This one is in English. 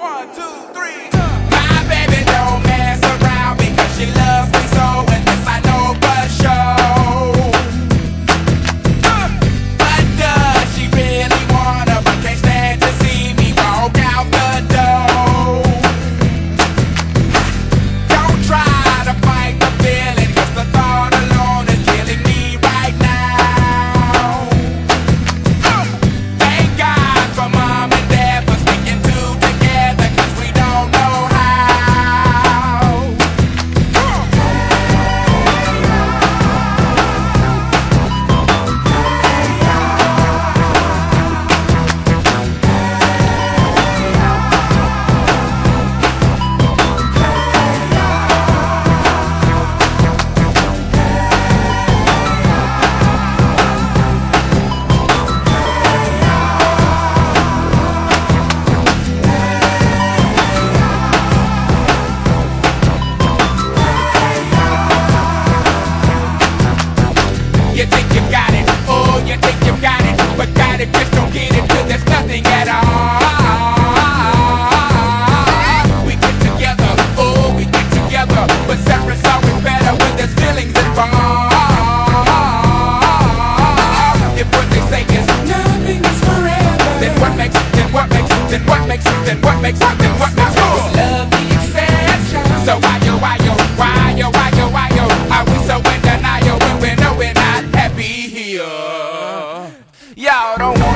One, two, three. We get together, oh, we get together, but separate's always better when there's feelings involved. If what they say is nothing is forever, then what makes, then what makes, then what makes, us love the exception? So why yo, why yo, why yo, why yo, why yo, are we so in denial when we know we're not happy here? Y'all don't want